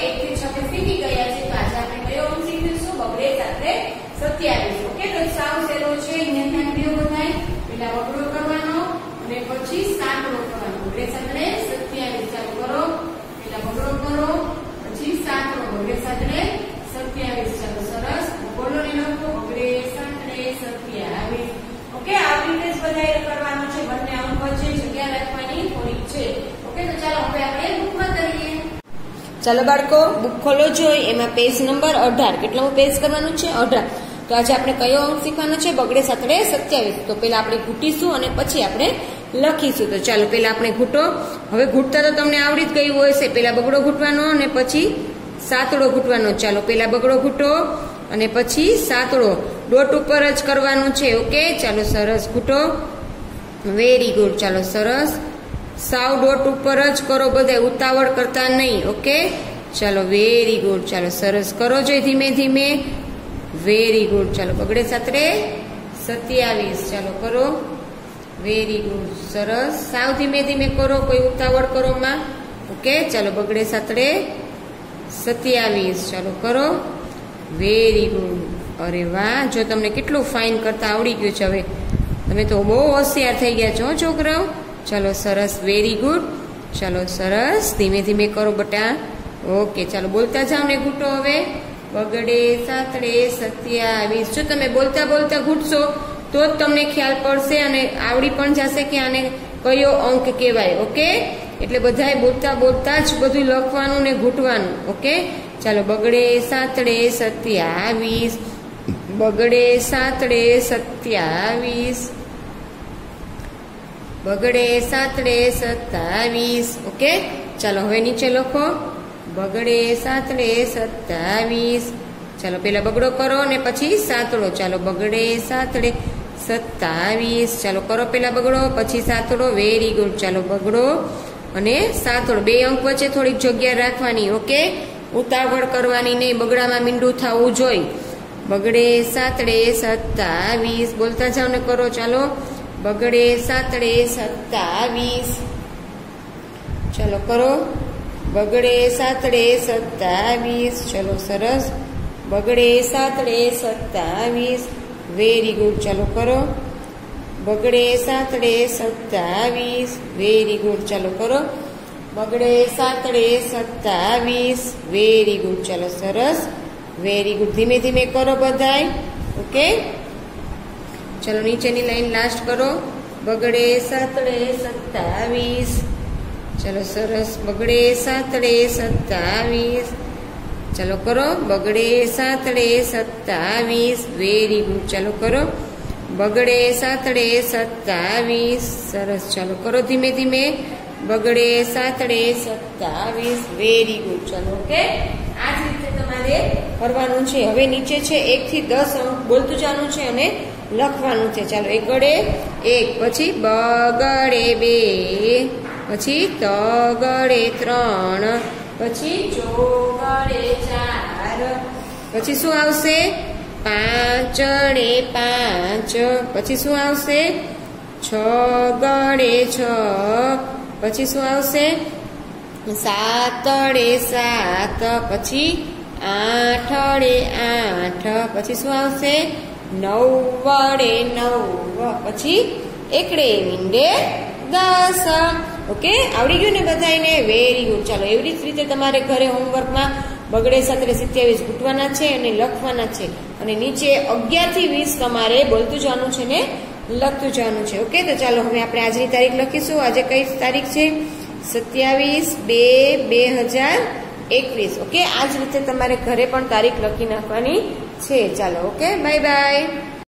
શીખી ગયા છે તો આજે આપણે અંક શીખીશું બગડે સાથે સત્યાવીસ ઓકે, તો સાવ સહેલો છે અહીંયા ધ્યાન દ્યો બધાય. પેલા બગડો કરવાનો અને પછી સાંકડો કરવાનો. બગડે સાથે સત્યાવીસ ચાલુ કરો. પેલા બગડો કરો, પછી સાંકડો. બગડે સાથે સત્યાવીસ ચાલો. સરસ. બોલો ને લખો બગડે સાથે સત્યાવીસ. ઓકે આવી રીતે જ બધાએ કરવાનું છે. બંને અંક વચ્ચે જગ્યા રાખવાની થોડીક છે ઓકે તો ચાલો હવે આપણે બુકમાં કરીએ ચાલો બાળકો બુક ખોલો જોઈ, એમાં પેજ નંબર અઢાર. કેટલામું પેજ કરવાનું છે? અઢાર. તો આજે આપણે કયો અંક શીખવાનો છે? બગડે સાતડે સત્યાવીસ. તો પેલા આપણે ઘૂંટીશું અને પછી આપણે લખીશું. તો ચાલો પેલા આપણે ઘૂંટો. હવે ઘૂંટતા તો તમને આવડી જ ગયું હોય છે પેલા બગડો ઘૂંટવાનો અને પછી સાતડો ઘૂંટવાનો. ચાલો પેલા બગડો ઘૂંટો અને પછી સાતડો ડોટ ઉપર જ કરવાનું છે. ઓકે ચાલો સરસ ઘૂંટો. વેરી ગુડ ચાલો સરસ. સાવ ડોટ ઉપર જ કરો બધે, ઉતાવળ કરતા નહીં, ઓકે? ચાલો વેરી ગુડ ચાલો, સરસ કરો જો ધીમે ધીમે. વેરી ગુડ ચાલો, બગડે સાતરે. સત્યાવીસ. ચાલો, કરો. વેરી ગુડ સરસ. સાવ ધીમે ધીમે કરો, કોઈ ઉતાવળ કરો માં. ઓકે? ચાલો, બગડે સાતડે સત્યાવીસ. ચાલો, કરો. વેરી ગુડ અરે વાહ, જો તમને કેટલું ફાઇન કરતા આવડી ગયું છે હવે. તમે તો બહુ હોશિયાર થઈ ગયા છો છોકરાઓ. ચાલો સરસ વેરી ગુડ ચાલો સરસ ધીમે ધીમે કરો બટા. ઓકે ચાલો બોલતા જાઓ ને ઘૂંટો હવે. બગડે સાતડે સત્યાવીસ જો તમે બોલતા બોલતા ઘૂંટશો, તો જ તમને ખ્યાલ પડશે અને આવડી પણ જશે કે આને કયો અંક કહેવાય ઓકે એટલે બધાએ બોલતા બોલતા જ બધું લખવાનું ને ઘૂંટવાનું ઓકે ચાલો બગડે સાતડે સત્યાવીસ બગડે સાતડે સત્યાવીસ બગડે સાતડે સત્તાવીસ. ઓકે? ચાલો હવે નીચે લખો. બગડે સાતડે સત્તાવીસ. ચાલો પેલા બગડો કરો ને પછી સાતડો. ચાલો બગડે સાતડે સત્તાવીસ. ચાલો કરો પેલા બગડો, પછી સાતડો. વેરી ગુડ ચાલો બગડો અને સાતડો. બે અંક વચ્ચે થોડીક જગ્યા રાખવાની, ઓકે? ઉતાવળ કરવાની નહીં, બગડામાં મીંડું થવું જોઈએ. બગડે સાતડે સત્તાવીસ. બોલતા જાઓ ને કરો, ચાલો. બગડે સાતડે સત્તાવીસ. ચલો કરો. બગડે સાતડે સત્તાવીસ. ચલો સરસ. બગડે સાતડે સત્તાવીસ. વેરી ગુડ ચાલો કરો. બગડે સાતડે સત્તાવીસ. વેરી ગુડ ચાલો કરો. બગડે સાતડે સત્તાવીસ. વેરી ગુડ ચાલો સરસ. વેરી ગુડ ધીમે ધીમે કરો બધાય. ઓકે ચલો નીચેની લાઈન લાસ્ટ કરો. બગડે સાતડે સત્તાવીસ. ચલો સરસ, બગડે સાતડે સત્તાવીસ. ચલો કરો, બગડે સાતડે સત્તાવીસ. વેરી ગુડ ચલો કરો, બગડે સાતડે સત્તાવીસ. સરસ. ચાલો કરો ધીમે ધીમે. બગડે સાતડે સત્તાવીસ. વેરી ગુડ ચાલો ઓકે આ જ રીતે તમારે કરવાનું છે. હવે નીચે છે એક થી દસ અંક બોલતું જવાનું છે અને લખવાનું છે. ચાલો, એક ગળે, એક, પછી બગડે બે, પછી તગડે ત્રણ, પછી ચોગડે ચાર, પછી શું આવશે? પાંચડે પાંચ, પછી શું આવશે? છ ગળે છ, પછી શું આવશે? સાતડે સાત, પછી આઠડે આઠ, પછી શું આવશે? નવ વડે નવ, પછી એકડે મીંડે દસ. ઓકે? આવડી ગયું ને બધાને વેરી ગુડ ચાલો, એવી જ રીતે તમારે ઘરે હોમવર્કમાં બગડે સત્રે સિત્યાવીસ ઘૂંટવાના છે અને લખવાના છે. અને નીચે અગિયારથી વીસ તમારે બોલતું જવાનું છે ને? લખતું જવાનું છે. ઓકે? તો ચાલો, હવે આપણે આજની તારીખ લખીશું. આજે કઈ તારીખ છે? સત્યાવીસ બે બે હજાર એકવીસ. ઓકે? આ જ રીતે તમારે ઘરે પણ તારીખ લખી નાખવાની છે. ચાલો, ઓકે? Bye bye.